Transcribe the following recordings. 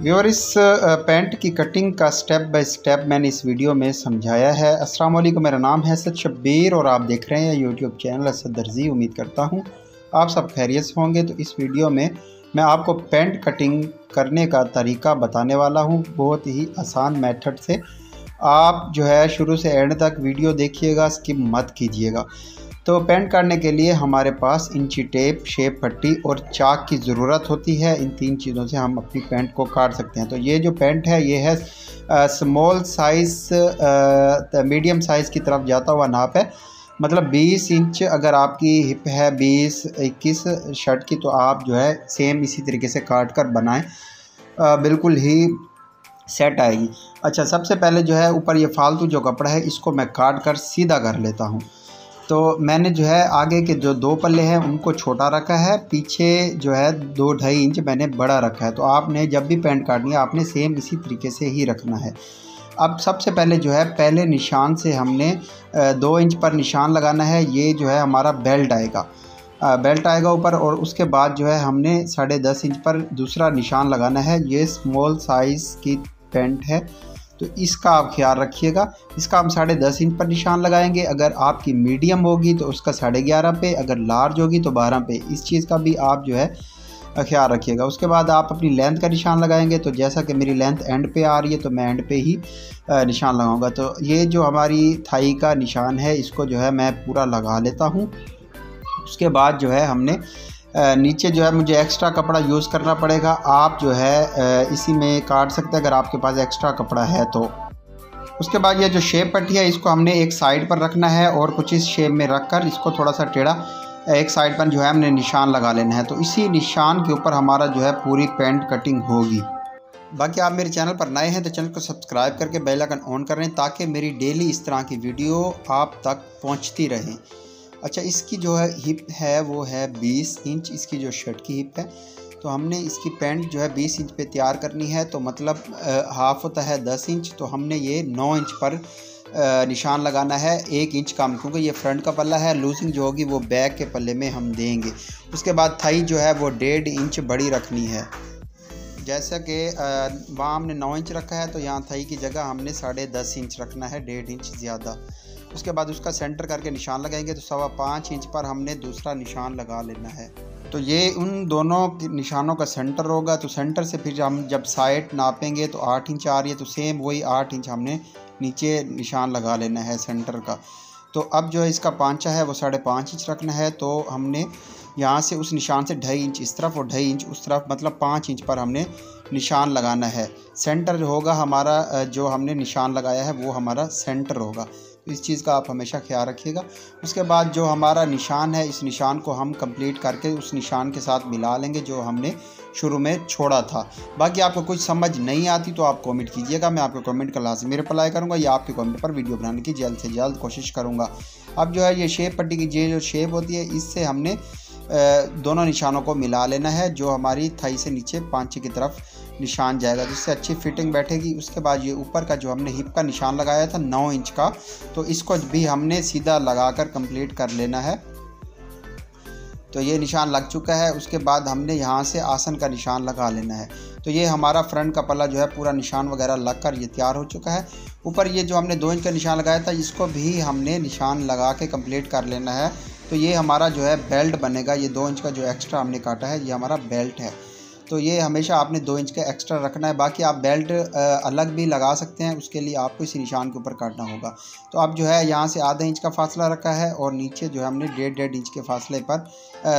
Viewer इस pant की cutting का स्टेप बाय स्टेप मैंने इस वीडियो में समझाया है। अस्सलाम वालेकुम मेरा नाम है असद शब्बीर और आप देख रहे हैं यूट्यूब चैनल असद दर्जी। उम्मीद करता हूँ आप सब खैरियत होंगे। तो इस वीडियो में मैं आपको पैंट कटिंग करने का तरीका बताने वाला हूँ। बहुत ही आसान मेथड से। आप जो है शुरू से एंड तक वीडियो देखिएगा, स्किप मत कीजिएगा। तो पेंट काटने के लिए हमारे पास इंची टेप शेप पट्टी और चाक की ज़रूरत होती है। इन तीन चीज़ों से हम अपनी पेंट को काट सकते हैं। तो ये जो पेंट है, ये है स्मॉल साइज़ मीडियम साइज़ की तरफ़ जाता हुआ नाप है। मतलब 20 इंच अगर आपकी हिप है 20 21 शर्ट की तो आप जो है सेम इसी तरीके से काट कर बनाएँ। बिल्कुल ही सेट आएगी। अच्छा सबसे पहले जो है, ऊपर ये फालतू जो कपड़ा है, इसको मैं काट कर सीधा कर लेता हूँ। तो मैंने जो है आगे के जो दो पल्ले हैं, उनको छोटा रखा है। पीछे जो है दो ढाई इंच मैंने बड़ा रखा है। तो आपने जब भी पैंट काटनी है, आपने सेम इसी तरीके से ही रखना है। अब सबसे पहले जो है, पहले निशान से हमने दो इंच पर निशान लगाना है। ये जो है हमारा बेल्ट आएगा। बेल्ट आएगा ऊपर और उसके बाद जो है हमने साढ़े दस इंच पर दूसरा निशान लगाना है। ये स्मॉल साइज़ की पेंट है। तो इसका आप ख्याल रखिएगा। इसका हम साढ़े दस इंच पर निशान लगाएँगे। अगर आपकी मीडियम होगी तो उसका साढ़े ग्यारह पे, अगर लार्ज होगी तो बारह पे। इस चीज़ का भी आप जो है ख्याल रखिएगा। उसके बाद आप अपनी लेंथ का निशान लगाएँगे। तो जैसा कि मेरी लेंथ एंड पे आ रही है तो मैं एंड पे ही निशान लगाऊँगा। तो ये जो हमारी थाई का निशान है, इसको जो है मैं पूरा लगा लेता हूँ। उसके बाद जो है हमने नीचे जो है मुझे एक्स्ट्रा कपड़ा यूज़ करना पड़ेगा। आप जो है इसी में काट सकते हैं अगर आपके पास एक्स्ट्रा कपड़ा है तो। उसके बाद ये जो शेप पट्टी है, इसको हमने एक साइड पर रखना है और कुछ इस शेप में रख कर इसको थोड़ा सा टेढ़ा, एक साइड पर जो है हमने निशान लगा लेना है। तो इसी निशान के ऊपर हमारा जो है पूरी पेंट कटिंग होगी। बाकी आप मेरे चैनल पर नए हैं तो चैनल को सब्सक्राइब करके बेल आइकन ऑन कर ताकि मेरी डेली इस तरह की वीडियो आप तक पहुँचती रहे। अच्छा इसकी जो है हिप है, वो है 20 इंच, इसकी जो शर्ट की हिप है तो हमने इसकी पैंट जो है 20 इंच पे तैयार करनी है तो मतलब हाफ़ होता है 10 इंच तो हमने ये 9 इंच पर निशान लगाना है एक इंच कम, क्योंकि ये फ्रंट का पल्ला है, लूजिंग जो होगी वो बैक के पल्ले में हम देंगे। उसके बाद थाई जो है वो डेढ़ इंच बड़ी रखनी है। जैसा कि वहाँ हमने नौ इंच रखा है तो यहाँ थाई की जगह हमने साढ़े दस इंच रखना है, डेढ़ इंच ज़्यादा। उसके बाद उसका सेंटर करके निशान लगाएँगे तो सवा पाँच इंच पर हमने दूसरा निशान लगा लेना है। तो ये उन दोनों निशानों का सेंटर होगा तो सेंटर से फिर हम जब साइड नापेंगे तो आठ इंच आ रही है तो सेम वही आठ इंच हमने नीचे निशान लगा लेना है सेंटर का। तो अब जो है इसका पाँचा है, वो साढ़े पाँच इंच रखना है तो हमने यहाँ से उस निशान से ढाई इंच इस तरफ़ और ढाई इंच उस तरफ़ मतलब पाँच इंच पर हमने निशान लगाना है। सेंटर जो होगा हमारा जो हमने निशान लगाया है, वो हमारा सेंटर होगा। तो इस चीज़ का आप हमेशा ख्याल रखिएगा। उसके बाद जो हमारा निशान है, इस निशान को हम कंप्लीट करके उस निशान के साथ मिला लेंगे, जो हमने शुरू में छोड़ा था। बाकी आपको कुछ समझ नहीं आती तो आप कमेंट कीजिएगा, मैं आपके कमेंट का लाजमी रिप्लाई करूँगा या आपके कमेंट पर वीडियो बनाने की जल्द से जल्द कोशिश करूँगा। अब जो है ये शेप पट्टी की जो शेप होती है, इससे हमने दोनों निशानों को मिला लेना है, जो हमारी थाई से नीचे पाँचे की तरफ़ निशान जाएगा, जिससे अच्छी फिटिंग बैठेगी। उसके बाद ये ऊपर का जो हमने हिप का निशान लगाया था, नौ इंच का तो इसको भी हमने सीधा लगाकर कंप्लीट कर लेना है। तो ये निशान लग चुका है, उसके बाद हमने यहाँ से आसन का निशान लगा लेना है। तो ये हमारा फ्रंट का पल्ला जो है, पूरा निशान वगैरह लग कर ये तैयार हो चुका है। ऊपर ये जो हमने दो इंच का निशान लगाया था, इसको भी हमने निशान लगा के कंप्लीट कर लेना है। तो ये हमारा जो है बेल्ट बनेगा, ये दो इंच का जो एक्स्ट्रा हमने काटा है, ये हमारा बेल्ट है। तो ये हमेशा आपने दो इंच का एक्स्ट्रा रखना है, बाकी आप बेल्ट अलग भी लगा सकते हैं, उसके लिए आपको इसी निशान के ऊपर काटना होगा। तो अब जो है यहाँ से आधा इंच का फासला रखा है और नीचे जो है हमने डेढ़ डेढ़ इंच के फासले पर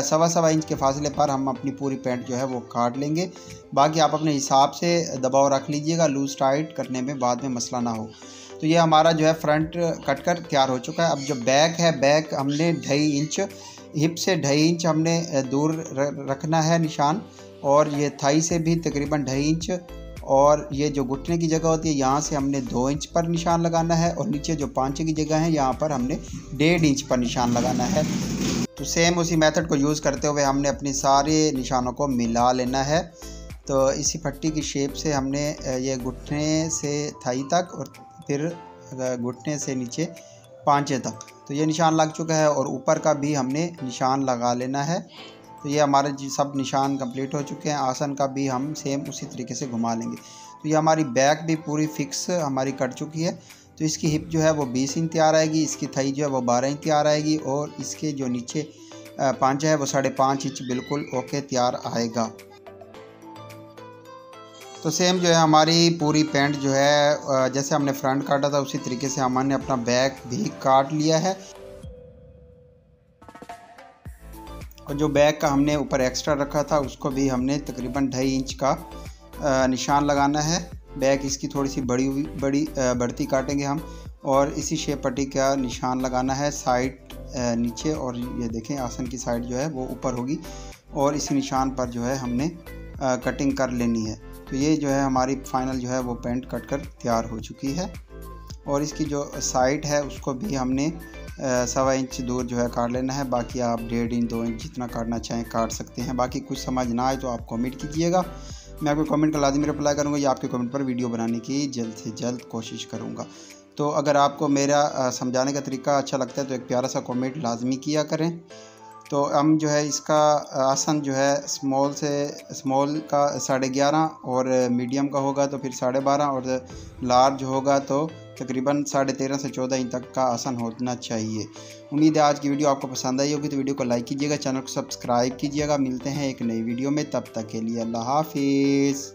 सवा सवा इंच के फासले पर हम अपनी पूरी पैंट जो है वो काट लेंगे। बाकी आप अपने हिसाब से दबाव रख लीजिएगा लूज़ टाइट करने में बाद में मसला ना हो। तो ये हमारा जो है फ्रंट कट कर तैयार हो चुका है। अब जो बैक है बैक हमने ढाई इंच हिप से ढाई इंच हमने दूर रखना है निशान और ये थाई से भी तकरीबन ढाई इंच और ये जो घुटने की जगह होती है, यहाँ से हमने दो इंच पर निशान लगाना है और नीचे जो पाँच की जगह है, यहाँ पर हमने डेढ़ इंच पर निशान लगाना है। तो सेम उसी मेथड को यूज़ करते हुए हमने अपने सारे निशानों को मिला लेना है। तो इसी पट्टी की शेप से हमने ये घुटने से थाई तक और फिर घुटने से नीचे पाँचे तक तो। ये निशान लग चुका है और ऊपर का भी हमने निशान लगा लेना है। तो ये हमारे जी सब निशान कंप्लीट हो चुके हैं। आसन का भी हम सेम उसी तरीके से घुमा लेंगे। तो ये हमारी बैक भी पूरी फिक्स हमारी कट चुकी है। तो इसकी हिप जो है वो बीस इंच तैयार आएगी, इसकी थई जो है वो बारह इंच तैयार आएगी और इसके जो नीचे पाँच है वो साढ़े पाँच इंच बिल्कुल ओके तैयार आएगा। तो सेम जो है हमारी पूरी पैंट जो है जैसे हमने फ्रंट काटा था, उसी तरीके से हमने अपना बैक भी काट लिया है। और जो बैक का हमने ऊपर एक्स्ट्रा रखा था, उसको भी हमने तकरीबन ढाई इंच का निशान लगाना है। बैक इसकी थोड़ी सी बड़ी हुई, बड़ी बढ़ती काटेंगे हम। और इसी शेप पट्टी का निशान लगाना है साइड नीचे। और ये देखें, आसन की साइड जो है, वो ऊपर होगी। और इसी निशान पर जो है हमने कटिंग कर लेनी है। तो ये जो है हमारी फाइनल जो है वो पेंट कट कर तैयार हो चुकी है। और इसकी जो साइड है, उसको भी हमने सवा इंच दूर जो है काट लेना है। बाकी आप डेढ़ इंच, दो इंच जितना काटना चाहें काट सकते हैं। बाकी कुछ समझ ना आए तो आप कमेंट कीजिएगा। मैं आपको कमेंट का लाजमी रिप्लाई करूँगा या आपके कमेंट पर वीडियो बनाने की जल्द से जल्द कोशिश करूँगा। तो अगर आपको मेरा समझाने का तरीका अच्छा लगता है तो एक प्यारा सा कमेंट लाजमी किया करें। तो हम जो है इसका आसन जो है स्मॉल से स्मॉल का साढ़े ग्यारह और मीडियम का होगा तो फिर साढ़े बारह और लार्ज होगा तो तकरीबन साढ़े तेरह से चौदह इंच तक का आसन होना चाहिए। उम्मीद है आज की वीडियो आपको पसंद आई होगी तो वीडियो को लाइक कीजिएगा, चैनल को सब्सक्राइब कीजिएगा। मिलते हैं एक नई वीडियो में, तब तक के लिए अल्लाह हाफिज़।